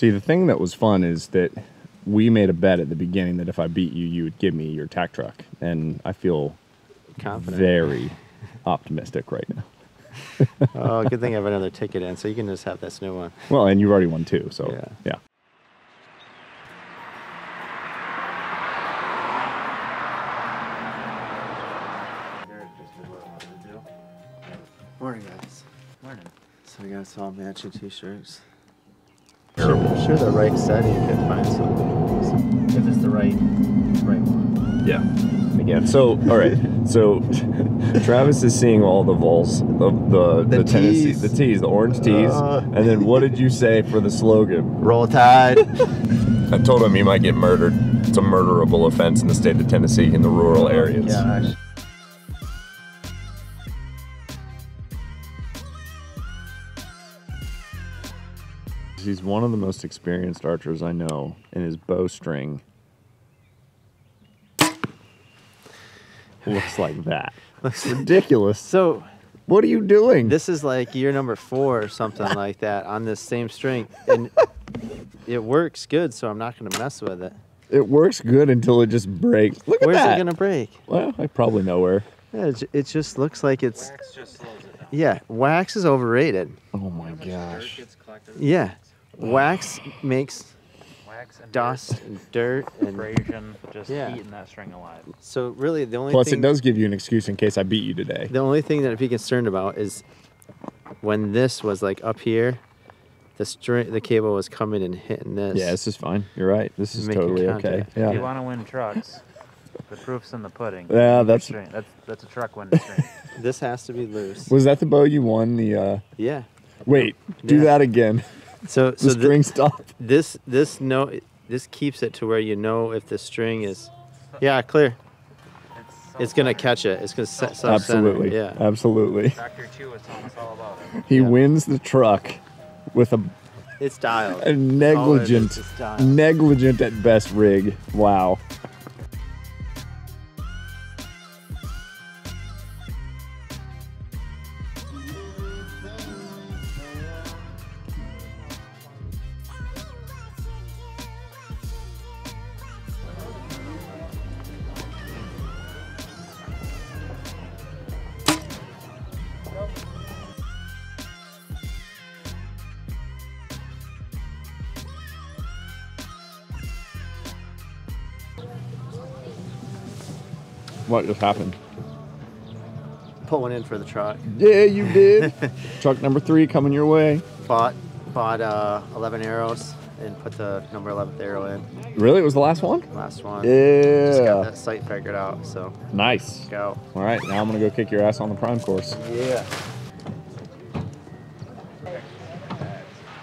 See, the thing that was fun is that we made a bet at the beginning that if I beat you, you would give me your TAC truck, and I feel Confident. very optimistic right now. oh, good thing I have another ticket in, so you can just have this new one. Well, and you've already won two, so Yeah. yeah. Morning, guys. Morning. So we got us all matching t-shirts. Sure, I'm sure the right setting could find some. If it's the right, right one. Yeah. Again, so all right, so Travis is seeing all the vols, the the, The the, Tennessee, tees. the tees, the orange tees, Uh. and then what did you say for the slogan? Roll Tide. I told him he might get murdered. It's a murderable offense in the state of Tennessee in the rural areas. Gosh. He's one of the most experienced archers I know, and his bowstring looks like that. Looks ridiculous. So What are you doing? this is like year number four or something like that on this same string, and it works good. So I'm not gonna mess with it. it works good until it just breaks. Look at Where's that. it gonna break? Well, I probably know where. Yeah, it, just looks like it's Wax just slows it down. yeah. Wax is overrated. Oh my gosh. dirt gets collected? Yeah, wax makes Wax and dust and dirt dirt, and abrasion, just Yeah. eating that string alive. so really the only Plus, thing it does give you an excuse in case I beat you today. the only thing that I'd be concerned about is when this was like up here, the string the cable was coming and hitting this. Yeah, this is fine. You're right. This is Making totally okay. contact. If you Yeah. want to win trucks, the proof's in the pudding. Yeah, that's- string. that's that's a truck winning string. This has to be loose. Was that the bow you won? The uh Yeah. wait, do Yeah. that again. So The so thi- string stop. this this no this keeps it to where you know if the string is yeah clear. It's gonna catch it. It's gonna set self Absolutely. Yeah. Absolutely. Dr. Chu was telling us all about. He Yeah. wins the truck with a, It's dialed. a negligent, It's dialed. negligent at best rig. Wow. What just happened? Put one in for the truck. Yeah, you did. truck number three coming your way. Bought bought uh, 11 arrows and put the number 11th arrow in. Really? It was the last one? Last one. Yeah. Just got that sight figured out. So Nice. go. All right, now I'm gonna go kick your ass on the prime course. Yeah.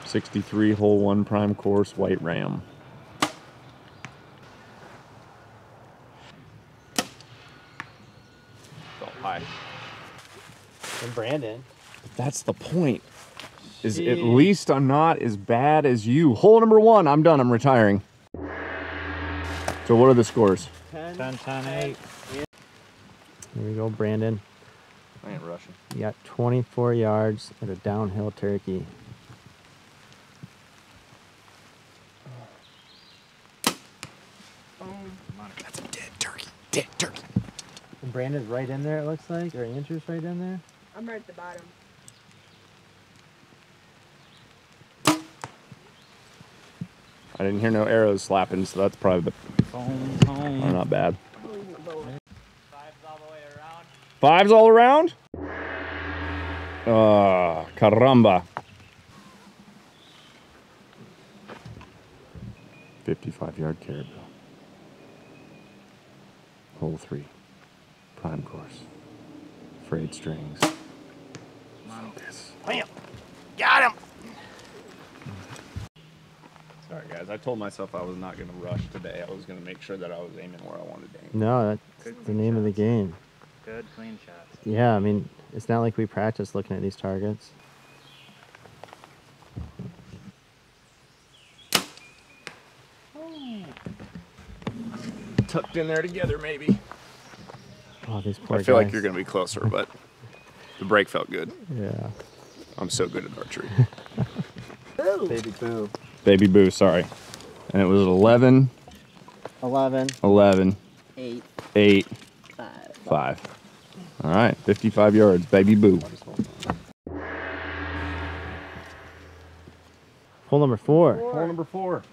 63 hole one prime course, white ram. Felt high. And Brandon. That's the point. Is at least I'm not as bad as you. Hole number one, I'm done. I'm retiring. So what are the scores? 10. 10, 10, 8. Here we go, Brandon. I ain't rushing. You got 24 yards at a downhill turkey. Oh. That's a dead turkey. Dead turkey. And Brandon's right in there, it looks like, or Andrew's right in there. I'm right at the bottom. I didn't hear no arrows slapping, so that's probably the Home, oh, not bad. Fives all the way around. Fives all around? Ah, caramba. 55 yard caribou. Hole three. Prime course. Frayed strings. Focus. Bam! Got him! Sorry, guys. I told myself I was not going to rush today. I was going to make sure that I was aiming where I wanted to aim. No, that's the name of the game. Good clean shots. Yeah, I mean, it's not like we practice looking at these targets. Tucked in there together, maybe. Oh, these poor I feel like you're going to be closer, but the break felt good. Yeah. I'm so good at archery. Baby boo. Baby boo, sorry. And it was 11, 11, 11, Eight, 8, five. 5. All right, 55 yards, baby boo. Hole number four. Hole number four.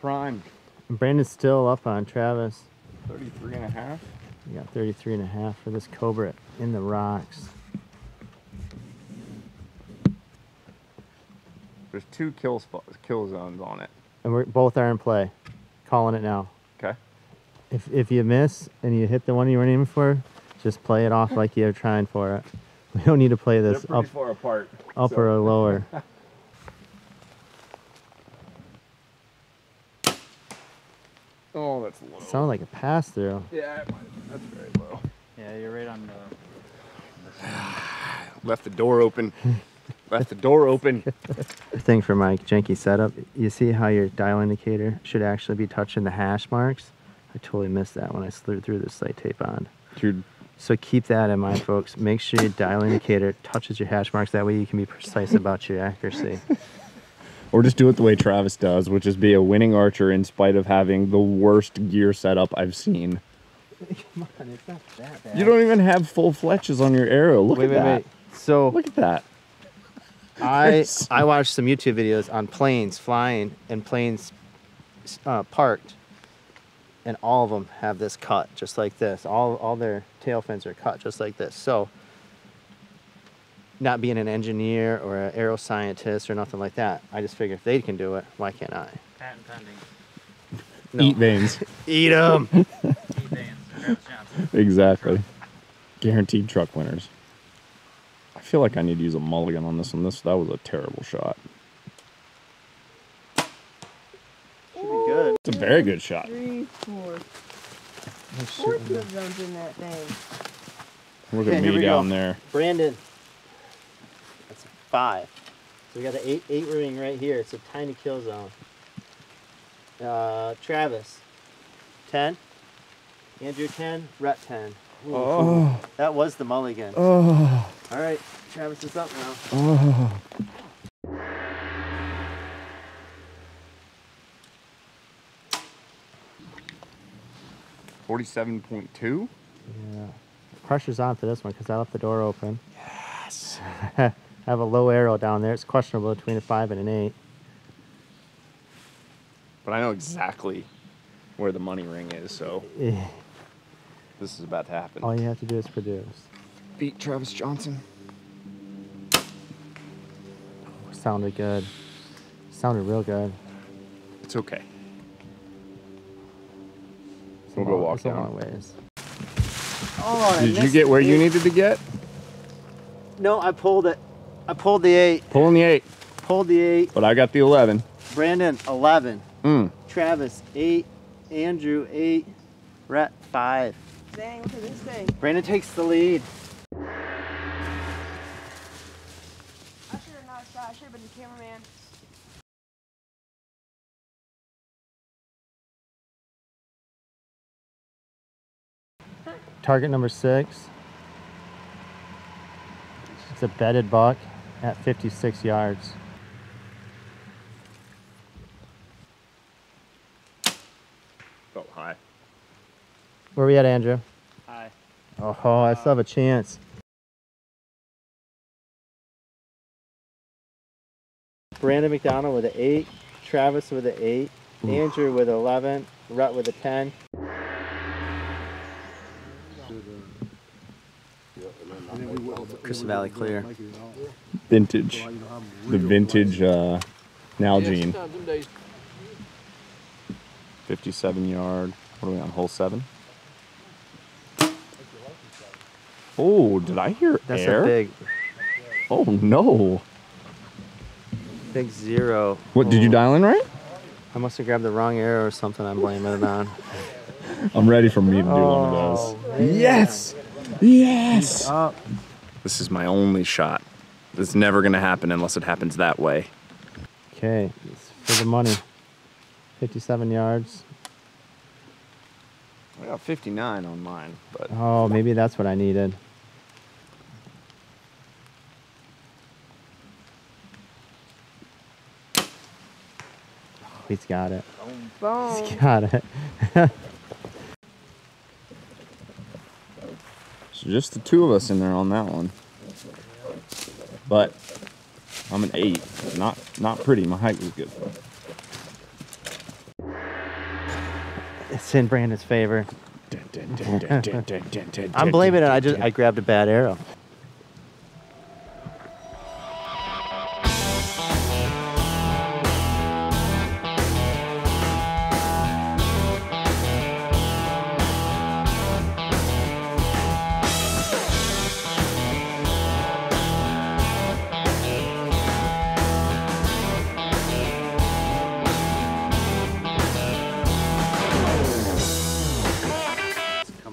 Prime. Brandon's still up on Travis. 33 and a half. We got 33 and a half for this Cobra in the rocks. There's two kill spots, kill zones on it. And we're both are in play. Calling it now. Okay. If if you miss and you hit the one you weren't aiming for, just play it off like you're trying for it. We don't need to play this up far apart. upper or lower. Oh, that's low. Sounded like a pass through. yeah, that's very low. Yeah, you're right on the. Left the door open. Left the door open. thing for my janky setup. You see how your dial indicator should actually be touching the hash marks? I totally missed that when I slid through the sight tape on. Dude, So keep that in mind, folks. Make sure your dial indicator touches your hash marks. That way you can be precise about your accuracy. or just do it the way Travis does, which is be a winning archer in spite of having the worst gear setup I've seen. Come on, it's not that bad. You don't even have full fletches on your arrow. Look wait, at wait, that. wait. So Look at that. I I watched some YouTube videos on planes flying and planes uh, parked, and all of them have this cut just like this. All all their tail fins are cut just like this. So, not being an engineer or an aero scientist or nothing like that, I just figured if they can do it, why can't I? Patent pending. No. Eat vanes. Eat them. Pete Vance, Travis Johnson. exactly. Guaranteed truck winners. I feel like I need to use a mulligan on this one. This that was a terrible shot. Should be good. It's a very good shot. Three, four. Four flip zones in that thing. Look Okay, at here me we go. down there. Brandon. That's a five. So we got the eight eight ring right here. It's a tiny kill zone. Uh, Travis. Ten. Andrew ten. Rhett ten. Ooh, Oh, That was the mulligan. oh, All right, Travis is up now. oh. Forty-seven point two. Yeah. Pressure's on for this one because I left the door open. Yes. I have a low arrow down there. It's questionable between a five and an eight. But I know exactly where the money ring is, so this is about to happen. All you have to do is produce. Beat Travis Johnson. Sounded good. Sounded real good. It's okay. It's We'll go long- walk it's a down. long ways. Oh, Did you get where you needed to get? No, I pulled it. I pulled the eight. Pulling the eight, Pulled the eight. but I got the eleven. Brandon, 11. Mm. Travis, 8. Andrew, 8. Rhett, 5. Dang, look at this thing. Brandon takes the lead. I should have not shot. I should have been the cameraman. Target number 6. It's a bedded buck at 56 yards. Felt high. Where we at, Andrew? Hi. Oh, I still have a chance. Brandon McDonald with an 8. Travis with an 8. Andrew with 11. Rhett with a 10. Crystal Valley Clear. Vintage. The vintage uh, Nalgene. 57 yard. What are we on? Hole seven? Oh, did I hear That's air? a big, Oh no! big zero. What did you Oh, dial in right? I must have grabbed the wrong arrow or something. I'm blaming it on. I'm ready for me to do one Oh, of those. Oh, yes, yes. This is my only shot. It's never gonna happen unless it happens that way. Okay, it's for the money. 57 yards. I got 59 on mine, but Oh, maybe that's what I needed. Oh, he's got it. Boom. He's got it. So just the two of us in there on that one. But I'm an eight. Not not pretty. My height was good. It's in Brandon's favor. I'm blaming it. I just I grabbed a bad arrow.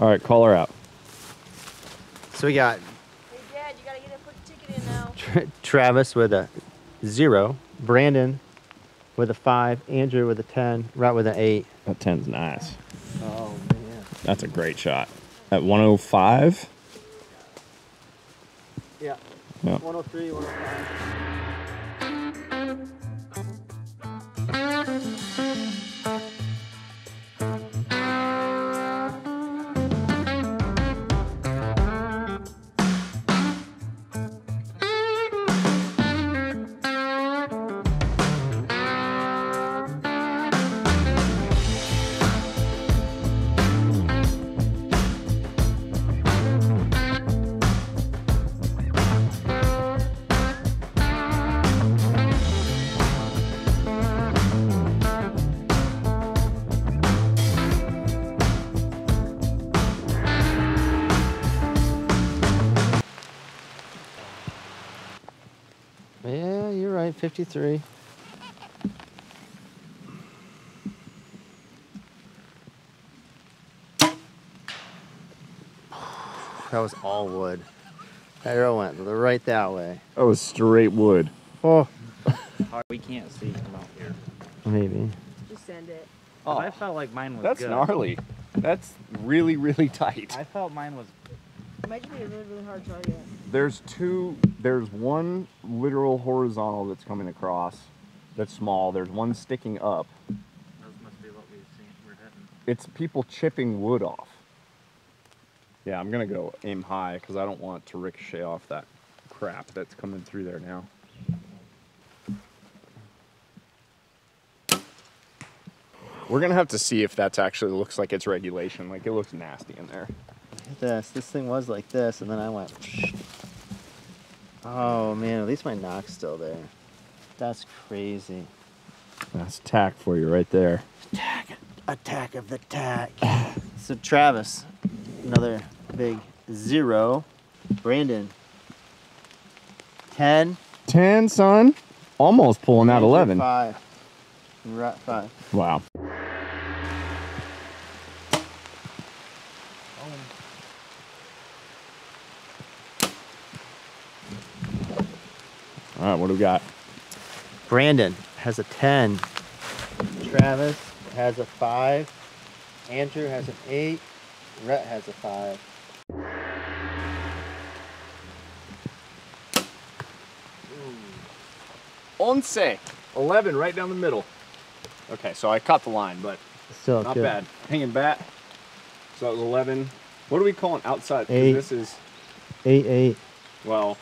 All right, call her out. So we got Hey, Dad, you gotta get a put ticket in now. Tra- Travis with a zero, Brandon with a five, Andrew with a ten, Rhett with an eight. That ten's nice. Oh man. That's a great shot. At 105. Yeah. Yeah. 103, 105. 53. That was all wood. That arrow went right that way. That was straight wood. Oh, We can't see from out here. maybe. Just send it. Oh. I felt like mine was That's good. gnarly. That's really, really tight. I felt mine was. It might be a really, really hard target. There's two. There's one literal horizontal that's coming across. That's small. There's one sticking up. Those must be what we've seen. We're hitting. It's people chipping wood off. Yeah, I'm gonna go aim high because I don't want to ricochet off that crap that's coming through there now. We're gonna have to see if that's actually looks like it's regulation. Like it looks nasty in there. At this. This thing was like this, and then I went. Oh man, at least my nock's still there. That's crazy. That's tack for you right there. Attack, attack of the tack. so Travis, another big zero. Brandon, ten. Ten, son. Almost pulling out eleven. Five. Right, five. Wow. Right, what do we got? Brandon has a ten. Travis has a five. Andrew has an eight. Rhett has a five. Once. 11 right down the middle. Okay, so I caught the line, but Still not good. bad. Hanging bat. So that was 11. What are we calling outside? 'Cause Eight. This is, Eight, eight. well,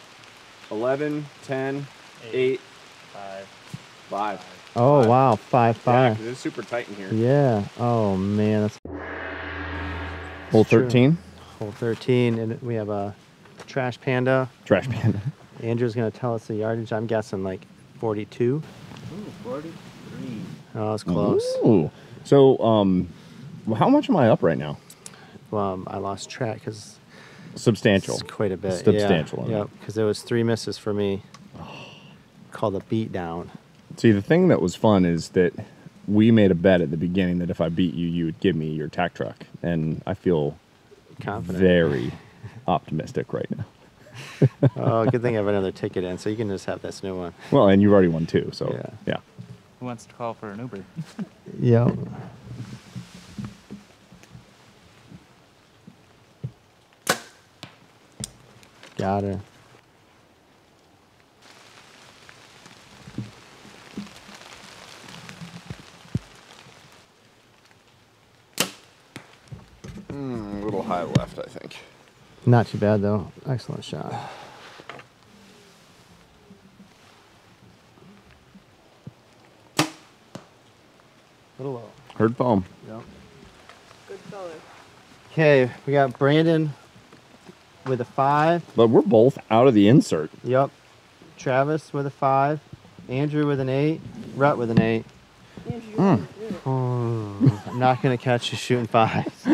11, 10, 8, Five. 5. Oh Five. wow, five, five. Yeah, it's super tight in here. Yeah. Oh man, that's Hole 13. hole 13, and we have a trash panda. Trash panda. Andrew's gonna tell us the yardage. I'm guessing like 42. Ooh, 43. Oh, it's close. Ooh. So, um, how much am I up right now? Um, I lost track because Substantial. it's quite a bit. Substantial, Yeah. mean. Yep. Because there was three misses for me. Called a beat down. See, the thing that was fun is that we made a bet at the beginning that if I beat you, you would give me your TAC truck, and I feel Confident. very optimistic right now. oh, good thing I have another ticket in, so you can just have this new one. Well, and you've already won two, so Yeah. yeah. Who wants to call for an Uber? Yep. Got her. High left, I think. Not too bad though. Excellent shot. Little low. Heard foam. Yep. Good color. Okay, we got Brandon with a five. But we're both out of the insert. Yep. Travis with a five. Andrew with an eight. Rhett with an eight. Andrew, Hmm. Oh, I'm not gonna catch you shooting fives.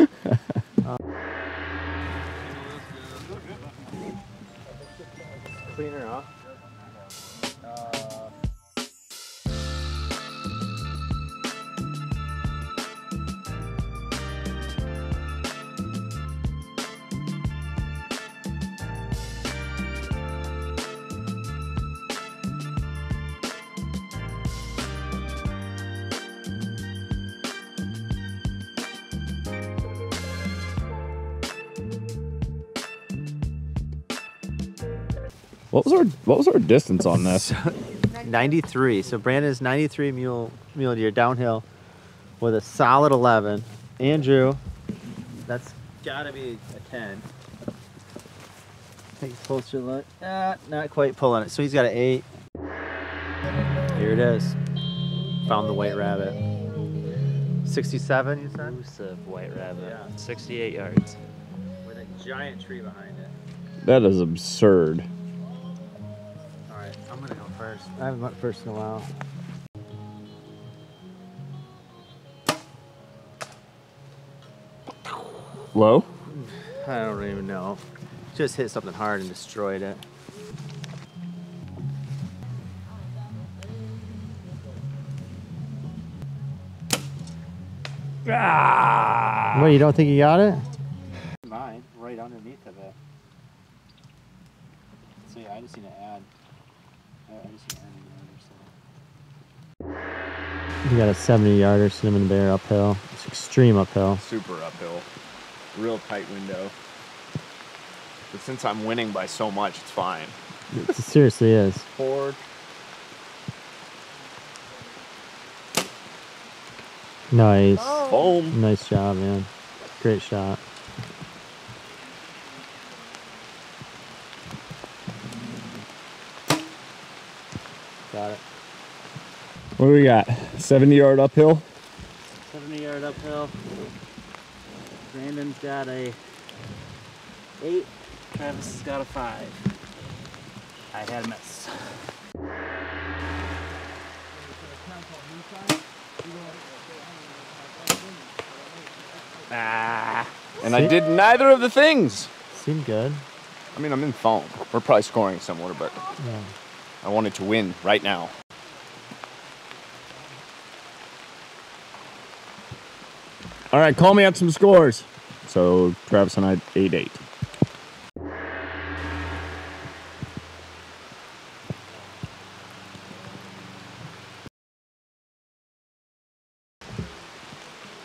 What was our what was our distance on this? 93. So Brandon's 93 mule mule deer downhill with a solid 11. Andrew, that's gotta be a 10. Take a closer look. Ah, not quite pulling it. So he's got an 8. Here it is. Found the white rabbit. 67, you said? Elusive white rabbit. Yeah. 68 yards. With a giant tree behind it. That is absurd. All right, I'm gonna go first. I haven't went first in a while. Low? I don't even know. Just hit something hard and destroyed it. Ah! What, you don't think you got it? Mine, right underneath of it. So yeah, I just need to add. I just need to add You got a 70 yarder cinnamon bear uphill. It's extreme uphill. Super uphill. Real tight window. But since I'm winning by so much, it's fine. It seriously is. Forward. Nice. Oh, Boom. Nice job, man. Great shot. What do we got? 70 yard uphill? 70 yard uphill. Brandon's got a 8. Travis has got a 5. I had a miss. Ah. And I did neither of the things. Seemed good. I mean, I'm in foam. We're probably scoring somewhere, but Yeah. I wanted to win right now. All right, call me out some scores. So Travis and I, 8 8.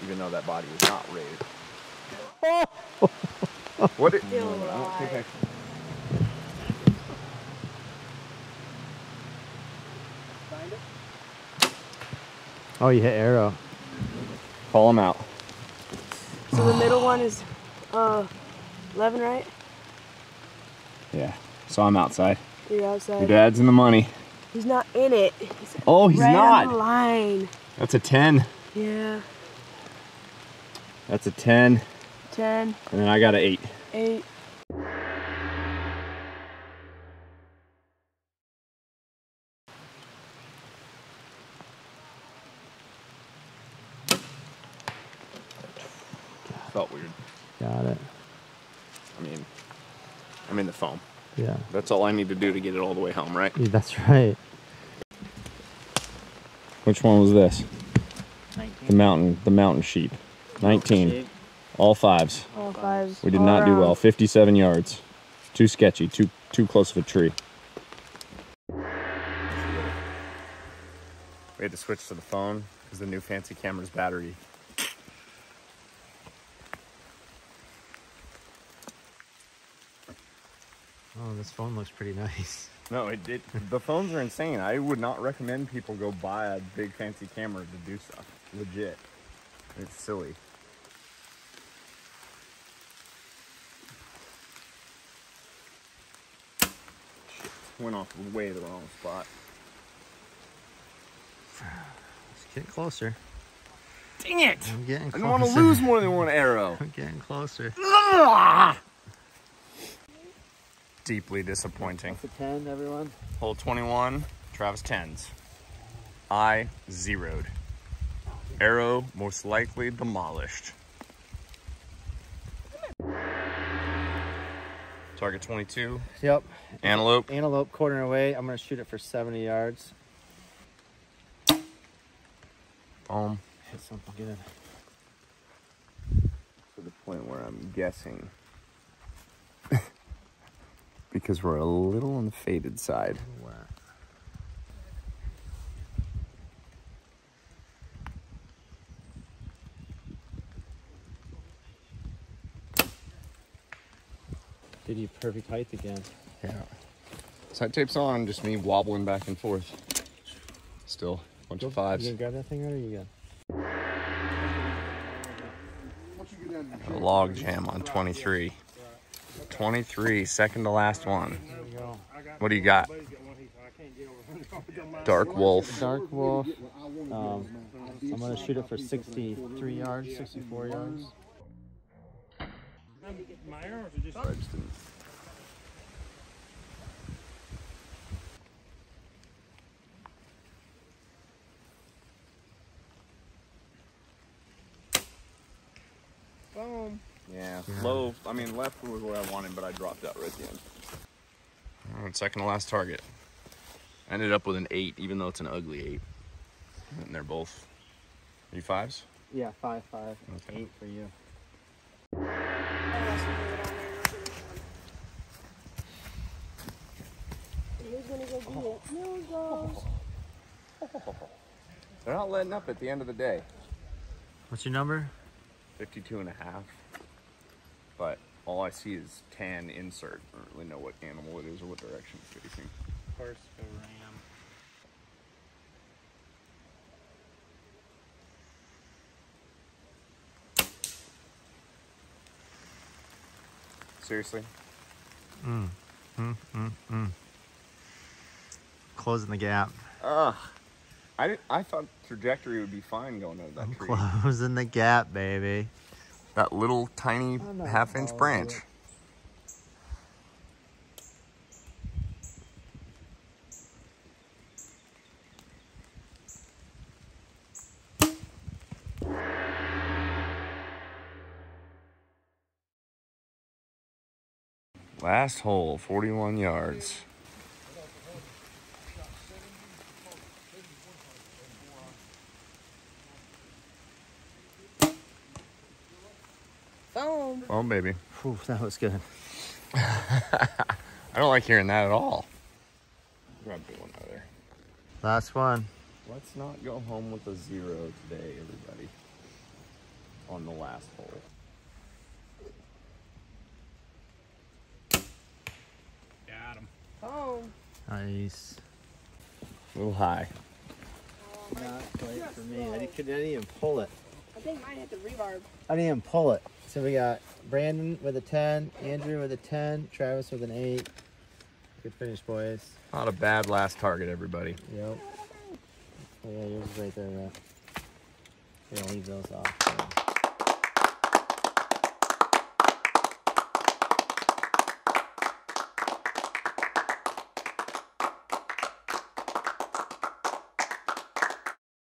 Even though that body was not raised. what? It, Still I don't think I alive. Oh, you hit arrow. call him out. 11, right? Yeah. So I'm outside. You're outside. Your dad's in the money. He's not in it. He's Oh, he's right on the line. That's a 10. Yeah. That's a 10. 10, And then I got an 8. 8. Felt weird. Got it. I mean, I'm in the foam. Yeah. That's all I need to do to get it all the way home, right? Yeah, That's right. Which one was this? 19. The mountain, the mountain sheep. 19. Shape. All fives. All fives. We did all not do well. 57 yards. Too sketchy. Too too close of a tree. We had to switch to the phone because the new fancy camera's battery. this phone looks pretty nice. No, it, it the phones are insane. I would not recommend people go buy a big fancy camera to do stuff. Legit. It's silly. Went off way the wrong spot. Let's get closer. Dang it! I'm getting closer. I don't want to lose more than one arrow. I'm getting closer. Deeply disappointing. It's a 10, everyone. Hole 21, Travis 10s. I zeroed. Arrow most likely demolished. Target 22, Yep. antelope. Antelope quartering away. I'm going to shoot it for 70 yards. Boom. Hit something good. To the point where I'm guessing. Because we're a little on the faded side. Did you perfect height again? Yeah. Sight tape's on, just me wobbling back and forth. Still, bunch of You fives. gonna grab that thing right or you good? A log jam on 23. 23, second to last one. What do you got? Dark Wolf. Dark Wolf. Um, I'm gonna shoot it for 63 yards, 64 yards. My arrows are just. I just didn't- Boom. Yeah, low. I mean, left was where I wanted, but I dropped out right at the end. All right, second to last target. Ended up with an eight, even though it's an ugly eight. And they're both. Are you fives? Yeah, five, five, Okay. eight for you. Go do it? They're not letting up at the end of the day. What's your number? 52 and a half. But all I see is tan insert. I don't really know what animal it is or what direction it's facing. Horse for ram. Seriously? Mm. Mm, mm, closing the gap. Ugh. I, did, I thought trajectory would be fine going over that tree. Closing the gap, baby. That little tiny half inch branch. it. Last hole, 41 yards. Boom. Oh, baby. Whew, that was good. I don't like hearing that at all. Grab the one out there. Last one. Let's not go home with a zero today, everybody. On the last hole. Got him. Boom. Nice. A little high. Not quite for me. I didn't, I didn't even pull it. I think mine hit the rebarb. I didn't even pull it. So we got Brandon with a 10, Andrew with a 10, Travis with an 8. Good finish, boys. Not a bad last target, everybody. Yep. Oh, yeah, yours is right there, Rhett. We're leave those off. so.